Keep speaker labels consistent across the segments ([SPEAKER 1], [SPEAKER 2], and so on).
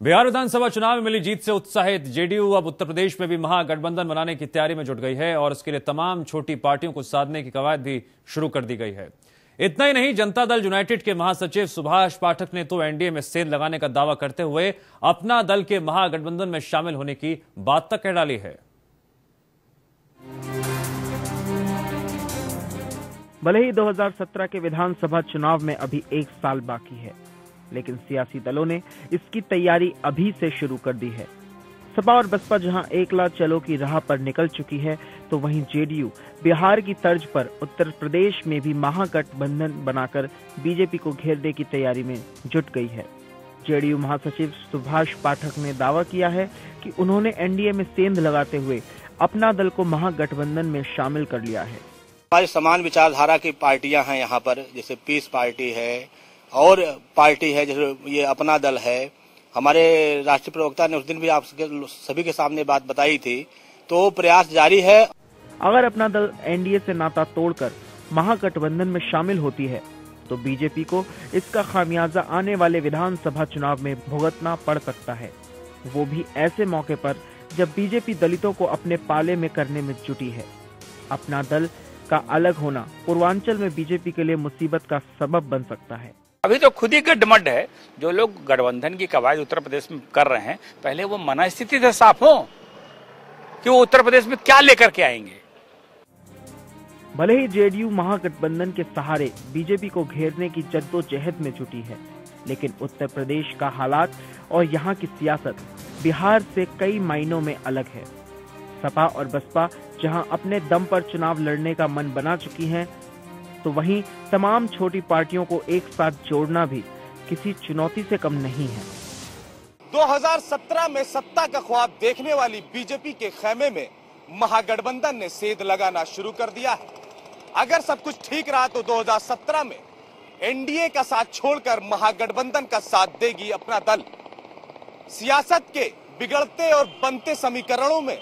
[SPEAKER 1] बिहार विधानसभा चुनाव में मिली जीत से उत्साहित जेडीयू अब उत्तर प्रदेश में भी महागठबंधन बनाने की तैयारी में जुट गई है और इसके लिए तमाम छोटी पार्टियों को साधने की कवायद भी शुरू कर दी गई है। इतना ही नहीं, जनता दल यूनाइटेड के महासचिव सुभाष पाठक ने तो एनडीए में सेंध लगाने का दावा करते हुए अपना दल के महागठबंधन में शामिल होने की बात तक कह डाली है।
[SPEAKER 2] भले ही 2017 के विधानसभा चुनाव में अभी एक साल बाकी है लेकिन सियासी दलों ने इसकी तैयारी अभी से शुरू कर दी है। सपा और बसपा जहाँ एकला चलो की राह पर निकल चुकी है तो वहीं जेडीयू बिहार की तर्ज पर उत्तर प्रदेश में भी महागठबंधन बनाकर बीजेपी को घेरने की तैयारी में जुट गई है। जेडीयू महासचिव सुभाष पाठक ने दावा किया है कि उन्होंने एनडीए में सेंध लगाते हुए अपना दल को महागठबंधन में शामिल कर लिया है।
[SPEAKER 3] हमारी समान विचारधारा की पार्टियाँ हैं यहाँ पर, जैसे पीस पार्टी है और पार्टी है, जैसे ये अपना दल है। हमारे राष्ट्रीय प्रवक्ता ने उस दिन भी आप सभी के सामने बात बताई थी। तो प्रयास जारी है।
[SPEAKER 2] अगर अपना दल एनडीए से नाता तोड़कर महागठबंधन में शामिल होती है तो बीजेपी को इसका खामियाजा आने वाले विधानसभा चुनाव में भुगतना पड़ सकता है। वो भी ऐसे मौके पर जब बीजेपी दलितों को अपने पाले में करने में जुटी है। अपना दल का अलग होना पूर्वांचल में बीजेपी के लिए मुसीबत का सबब बन सकता है।
[SPEAKER 4] अभी तो खुद ही गठबंध है जो लोग गठबंधन की कवायद उत्तर प्रदेश में कर रहे हैं पहले वो मना स्थिति से साफ़ हो कि वो उत्तर प्रदेश में क्या लेकर के आएँगे।
[SPEAKER 2] भले ही जेडीयू महागठबंधन के सहारे बीजेपी को घेरने की जद्दोजहद में जुटी है लेकिन उत्तर प्रदेश का हालात और यहाँ की सियासत बिहार से कई मायनों में अलग है। सपा और बसपा जहाँ अपने दम पर चुनाव लड़ने का मन बना चुकी हैं, तो वहीं तमाम छोटी पार्टियों को एक साथ जोड़ना भी किसी चुनौती से कम नहीं है।
[SPEAKER 5] 2017 में सत्ता का ख्वाब देखने वाली बीजेपी के खेमे में महागठबंधन ने सेध लगाना शुरू कर दिया है। अगर सब कुछ ठीक रहा तो 2017 में एनडीए का साथ छोड़कर महागठबंधन का साथ देगी अपना दल। सियासत के बिगड़ते और बनते समीकरणों में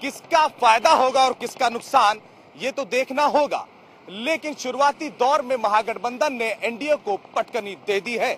[SPEAKER 5] किसका फ़ायदा होगा और किसका नुकसान, ये तो देखना होगा। लेकिन शुरुआती दौर में महागठबंधन ने एनडीए को पटकनी दे दी है।